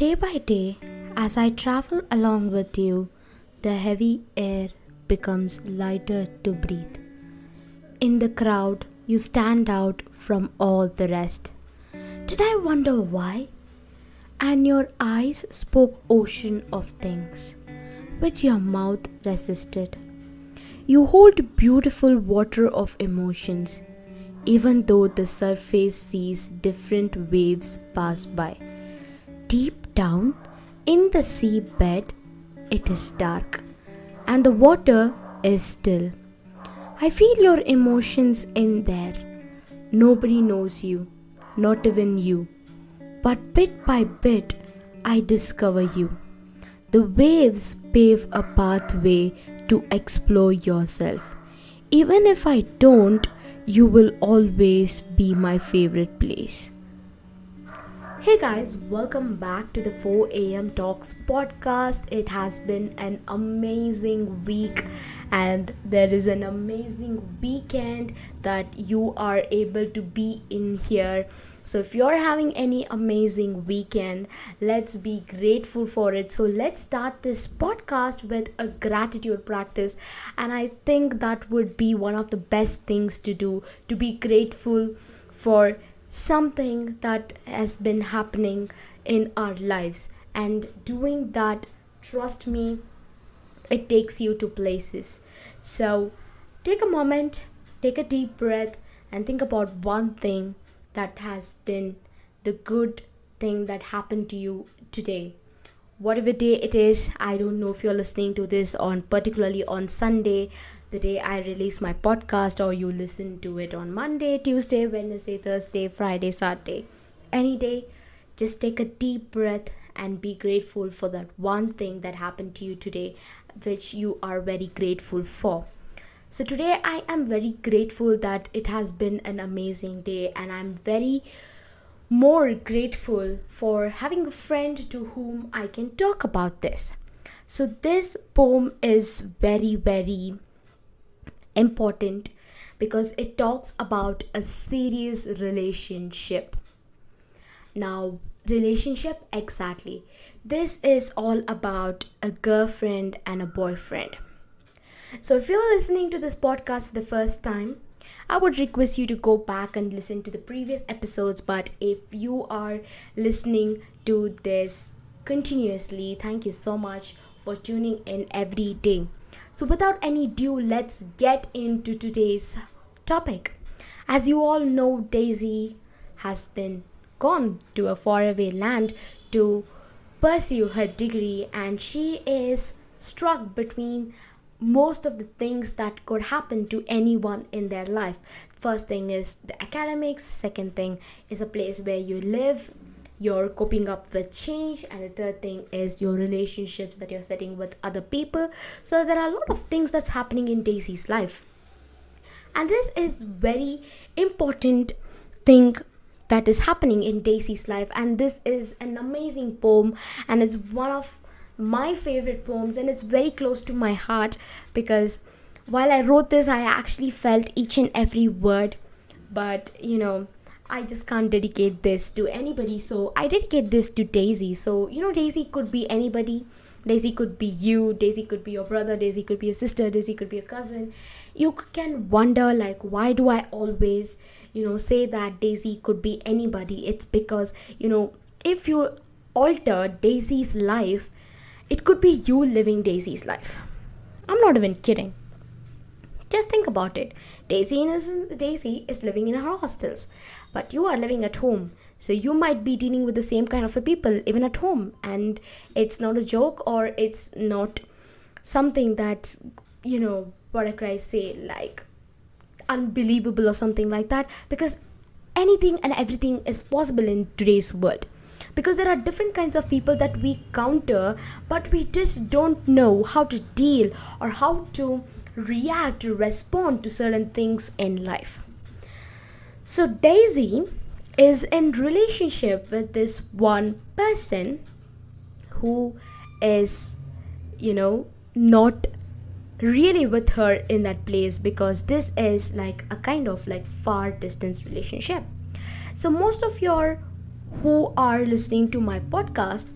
Day by day, as I travel along with you, the heavy air becomes lighter to breathe. In the crowd, you stand out from all the rest. Did I wonder why? And your eyes spoke ocean of things, which your mouth resisted. You hold beautiful water of emotions, even though the surface sees different waves pass by. Deep down in the seabed, it is dark, and the water is still. I feel your emotions in there. Nobody knows you, not even you. But bit by bit, I discover you. The waves pave a pathway to explore yourself. Even if I don't, you will always be my favorite place. Hey guys, welcome back to the 4 a.m. Talks podcast. It has been an amazing week and there is an amazing weekend that you are able to be in here. So, if you're having any amazing weekend, let's be grateful for it. So, let's start this podcast with a gratitude practice, and I think that would be one of the best things to do to be grateful for something that has been happening in our lives. And doing that trust me it takes you to places. So take a moment take a deep breath and think about one thing that has been the good thing that happened to you today whatever day it is i don't know if you're listening to this on particularly on sunday the day i release my podcast or you listen to it on monday tuesday wednesday thursday friday saturday. Any day just take a deep breath and be grateful for that one thing that happened to you today which you are very grateful for. So today i am very grateful that it has been an amazing day and i'm very more grateful for having a friend to whom I can talk about this. So, this poem is very, very important because it talks about a serious relationship. Now, relationship exactly. This is all about a girlfriend and a boyfriend. So, if you're listening to this podcast for the first time, I would request you to go back and listen to the previous episodes. But if you are listening to this continuously, thank you so much for tuning in every day. So, without any due, let's get into today's topic. As you all know, Daisy has been gone to a faraway land to pursue her degree, and she is struck between most of the things that could happen to anyone in their life. First thing is the academics, second thing is a place where you live, you're coping up with change, and the third thing is your relationships that you're setting with other people. So there are a lot of things that's happening in Daisy's life. And this is very important thing that is happening in Daisy's life and this is an amazing poem and it's one of my favorite poems and it's very close to my heart because while I wrote this, I actually felt each and every word, but you know, I just can't dedicate this to anybody, so I dedicate this to Daisy. So, you know, Daisy could be anybody. Daisy could be you, Daisy could be your brother, Daisy could be your sister, Daisy could be a cousin. You can wonder, like, why do I always, you know, say that Daisy could be anybody? It's because, you know, if you alter Daisy's life, it could be you living Daisy's life. I'm not even kidding. Just think about it. Daisy is Daisy is living in her hostels, but you are living at home. So you might be dealing with the same kind of people even at home, and it's not a joke or it's not something that's you know what I say like unbelievable or something like that because anything and everything is possible in today's world because there are different kinds of people that we counter but we just don't know how to deal or how to react to respond to certain things in life. So daisy is in relationship with this one person who is you know not really with her in that place because this is like a kind of like far distance relationship. So most of your who are listening to my podcast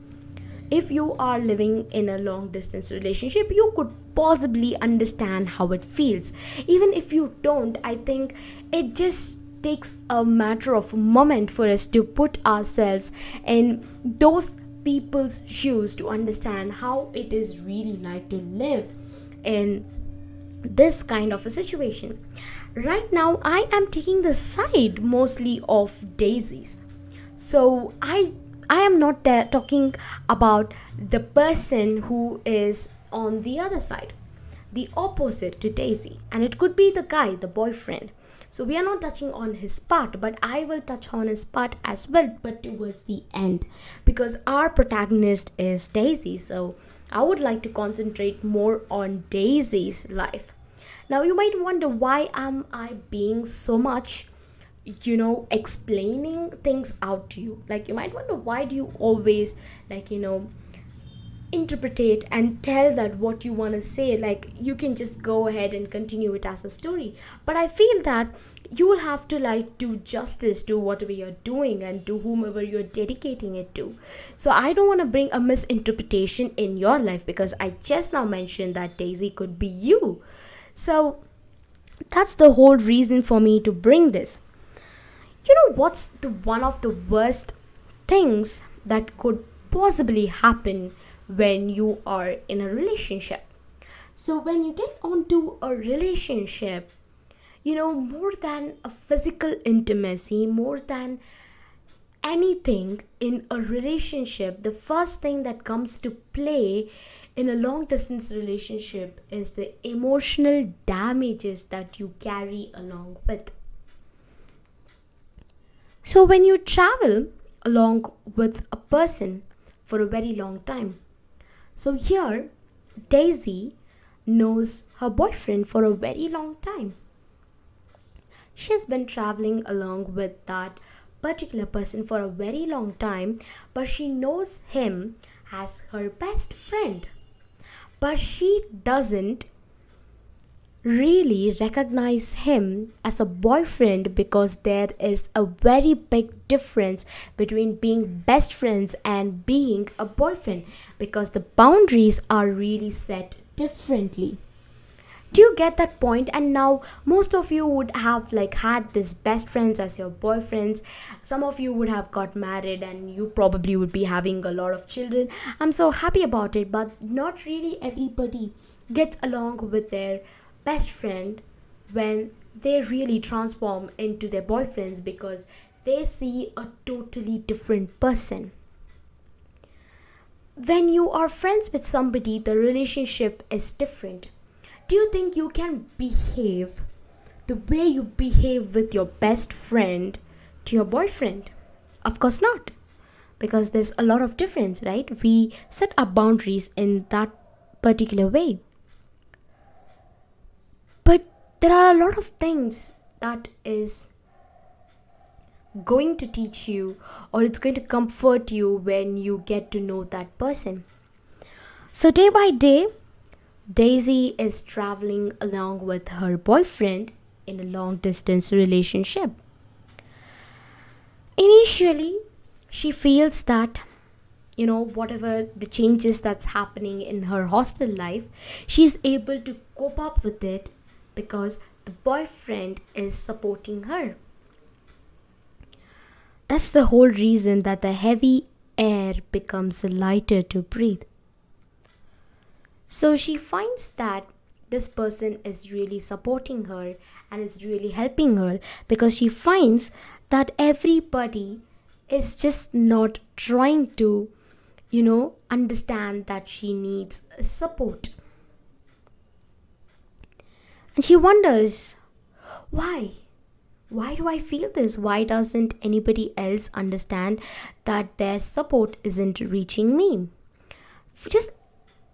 if you are living in a long distance relationship, you could possibly understand how it feels. Even if you don't, I think it just takes a matter of a moment for us to put ourselves in those people's shoes to understand how it is really like to live in this kind of a situation. Right now, I am taking the side mostly of Daisy's. So I I am not talking about the person who is on the other side, the opposite to Daisy, and it could be the guy, the boyfriend. So we are not touching on his part, but I will touch on his part as well, but towards the end, because our protagonist is Daisy. So I would like to concentrate more on Daisy's life. Now you might wonder why am I being so much you know explaining things out to you. Like you might wonder why do you always like you know interpretate and tell that what you want to say? Like you can just go ahead and continue it as a story. But i feel that you will have to like do justice to whatever you're doing and to whomever you're dedicating it to. So i don't want to bring a misinterpretation in your life because i just now mentioned that daisy could be you. So that's the whole reason for me to bring this you know what's the one of the worst things that could possibly happen when you are in a relationship? So when you get onto a relationship you know more than a physical intimacy more than anything in a relationship the first thing that comes to play in a long distance relationship is the emotional damages that you carry along with so, when you travel along with a person for a very long time, so here Daisy knows her boyfriend for a very long time. She's been traveling along with that particular person for a very long time, but she knows him as her best friend. But she doesn't really recognize him as a boyfriend because there is a very big difference between being best friends and being a boyfriend because the boundaries are really set differently. Do you get that point? And now most of you would have like had this best friends as your boyfriends. Some of you would have got married and you probably would be having a lot of children. I'm so happy about it but not really everybody gets along with their best friend when they really transform into their boyfriends because they see a totally different person. When you are friends with somebody, the relationship is different. Do you think you can behave the way you behave with your best friend to your boyfriend? Of course not. Because there's a lot of difference, right? We set our boundaries in that particular way but there are a lot of things that is going to teach you or it's going to comfort you when you get to know that person. So day by day daisy is traveling along with her boyfriend in a long distance relationship. Initially she feels that you know whatever the changes that's happening in her hostel life she's able to cope up with it because the boyfriend is supporting her. That's the whole reason that the heavy air becomes lighter to breathe. So she finds that this person is really supporting her and is really helping her because she finds that everybody is just not trying to, you know, understand that she needs support. And she wonders, why? Why do I feel this? Why doesn't anybody else understand that their support isn't reaching me? Just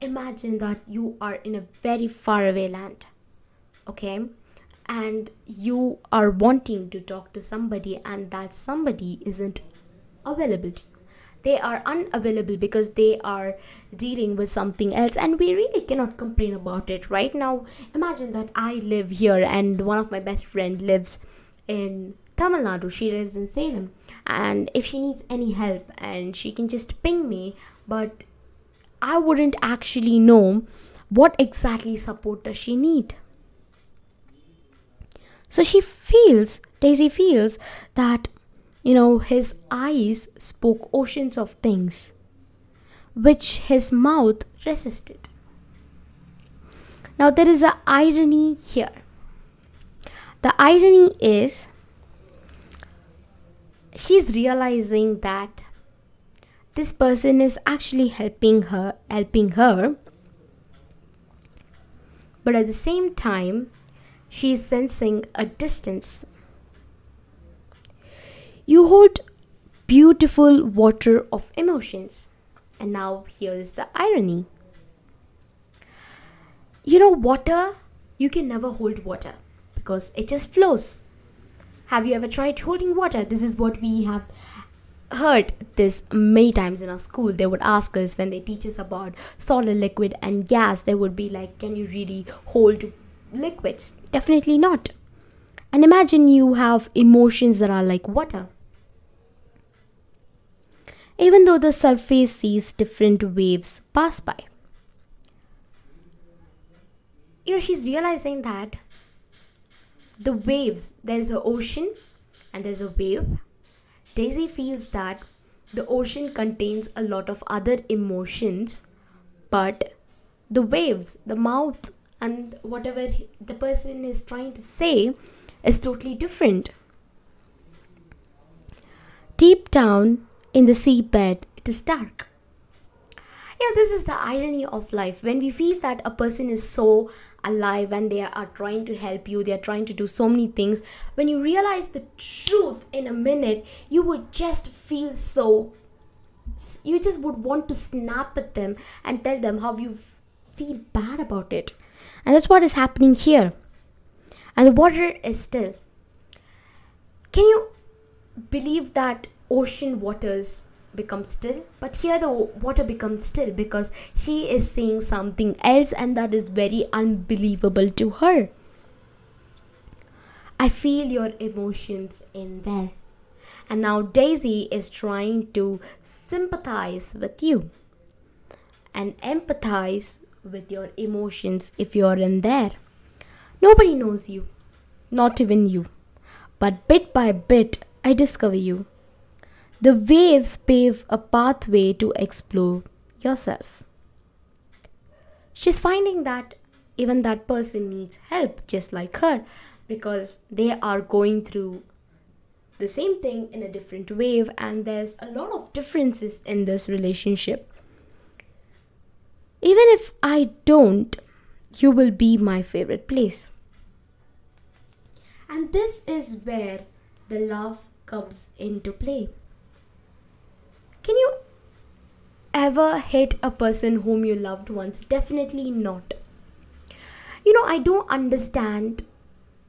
imagine that you are in a very faraway land, okay? And you are wanting to talk to somebody, and that somebody isn't available to you they are unavailable because they are dealing with something else and we really cannot complain about it right now imagine that i live here and one of my best friend lives in Tamil Nadu. She lives in Salem, and if she needs any help, and she can just ping me. But I wouldn't actually know what exactly support does she need. So she feels, Daisy feels that, you know, his eyes spoke oceans of things which his mouth resisted. Now there is an irony here. The irony is she's realizing that this person is actually helping her helping her but at the same time she is sensing a distance you hold beautiful water of emotions. And now here is the irony. You know water you can never hold water because it just flows. Have you ever tried holding water? This is what we have heard this many times in our school. They would ask us when they teach us about solid liquid and gas they would be like can you really hold liquids? Definitely not. And imagine you have emotions that are like water even though the surface sees different waves pass by you know she's realizing that the waves there's the ocean and there's a wave Daisy feels that the ocean contains a lot of other emotions, but the waves, the mouth, and whatever the person is trying to say is totally different. Deep down in the seabed, it is dark. Yeah, this is the irony of life. When we feel that a person is so alive and they are trying to help you they are trying to do so many things when you realize the truth in a minute you would just feel so you just would want to snap at them and tell them how you feel bad about it and that's what is happening here and the water is still can you believe that ocean waters become still but here the water becomes still because she is seeing something else and that is very unbelievable to her. I feel your emotions in there. And now daisy is trying to sympathize with you and empathize with your emotions if you're in there. Nobody knows you not even you. But bit by bit i discover you the waves pave a pathway to explore yourself. She's finding that even that person needs help, just like her, because they are going through the same thing in a different wave, and there's a lot of differences in this relationship. Even if I don't, you will be my favorite place. And this is where the love comes into play. Can you ever hate a person whom you loved once? Definitely not. You know, I don't understand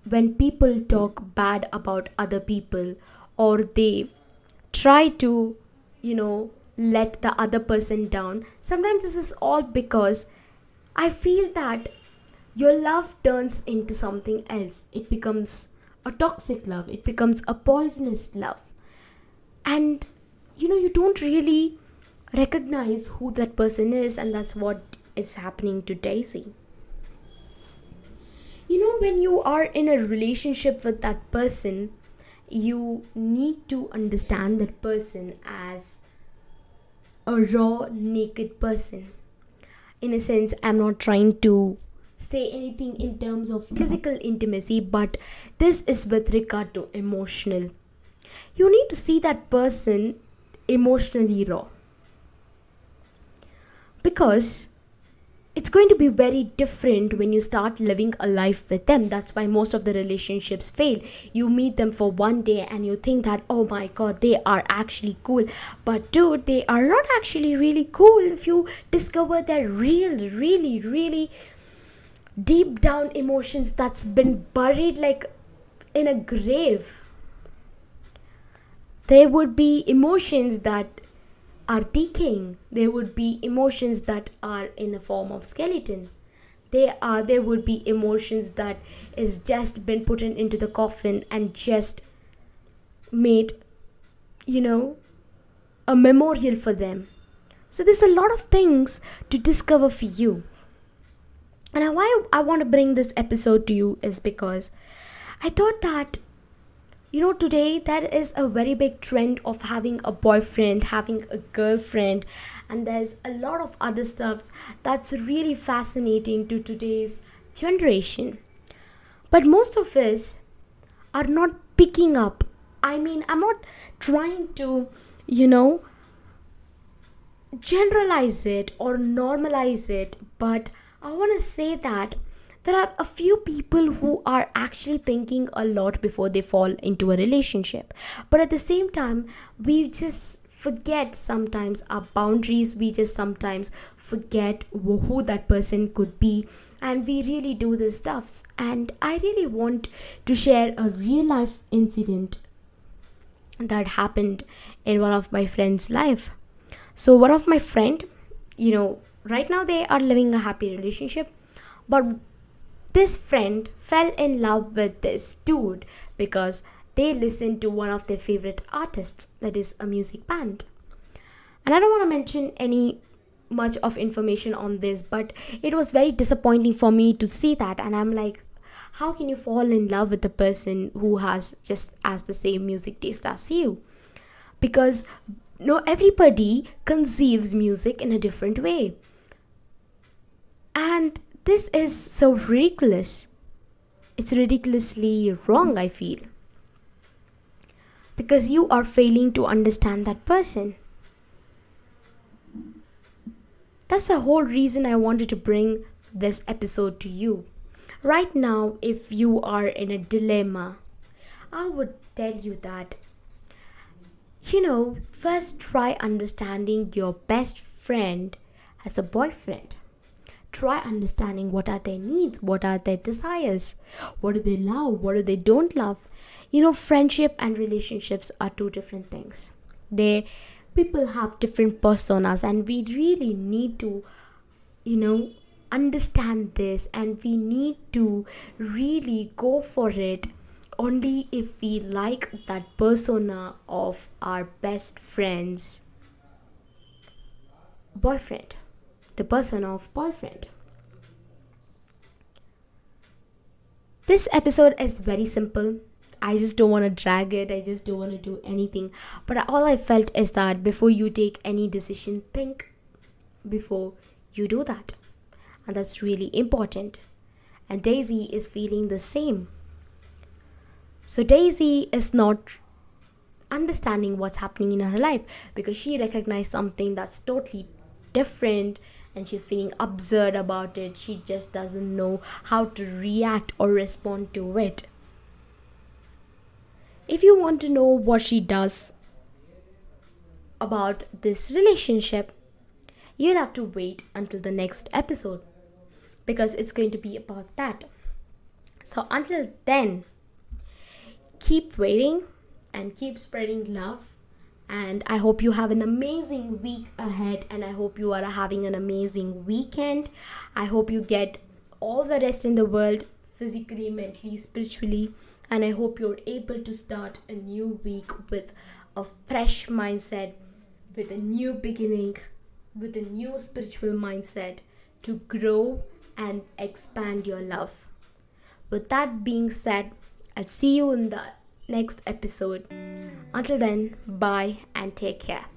when people talk bad about other people or they try to, you know, let the other person down. Sometimes this is all because I feel that your love turns into something else. It becomes a toxic love, it becomes a poisonous love. And you know you don't really recognize who that person is and that's what is happening to daisy. You know when you are in a relationship with that person you need to understand that person as a raw naked person. In a sense i'm not trying to say anything in terms of physical intimacy but this is with regard to emotional. You need to see that person emotionally raw. Because it's going to be very different when you start living a life with them. That's why most of the relationships fail. You meet them for one day and you think that, oh my god, they are actually cool. But dude, they are not actually really cool if you discover their real, really, really deep down emotions that's been buried like in a grave there would be emotions that are decaying. There would be emotions that are in the form of skeleton. There are there would be emotions that is just been put in, into the coffin and just made you know a memorial for them. So there's a lot of things to discover for you. And why I want to bring this episode to you is because I thought that you know today there is a very big trend of having a boyfriend having a girlfriend and there's a lot of other stuffs that's really fascinating to today's generation. But most of us are not picking up. I mean i'm not trying to you know generalize it or normalize it but i want to say that there are a few people who are actually thinking a lot before they fall into a relationship. But at the same time we just forget sometimes our boundaries. We just sometimes forget who that person could be. And we really do the stuffs and i really want to share a real life incident that happened in one of my friends life. So one of my friend you know right now they are living a happy relationship but this friend fell in love with this dude because they listened to one of their favorite artists, that is a music band. And I don't want to mention any much of information on this, but it was very disappointing for me to see that. And I'm like, how can you fall in love with a person who has just as the same music taste as you? Because no everybody conceives music in a different way. And this is so ridiculous. It's ridiculously wrong, I feel. Because you are failing to understand that person. That's the whole reason I wanted to bring this episode to you. Right now, if you are in a dilemma, I would tell you that, you know, first try understanding your best friend as a boyfriend try understanding what are their needs what are their desires what do they love what do they don't love. You know friendship and relationships are two different things. They people have different personas and we really need to you know understand this and we need to really go for it only if we like that persona of our best friend's boyfriend the person of boyfriend. This episode is very simple. I just don't want to drag it. I just don't want to do anything. But all I felt is that before you take any decision, think before you do that. And that's really important. And Daisy is feeling the same. So Daisy is not understanding what's happening in her life because she recognized something that's totally different and she's feeling absurd about it. She just doesn't know how to react or respond to it. If you want to know what she does about this relationship, you'll have to wait until the next episode because it's going to be about that. So, until then, keep waiting and keep spreading love and I hope you have an amazing week ahead and I hope you are having an amazing weekend. I hope you get all the rest in the world physically, mentally, spiritually, and I hope you're able to start a new week with a fresh mindset, with a new beginning, with a new spiritual mindset to grow and expand your love. With that being said, I'll see you in the next episode. Until then, bye and take care.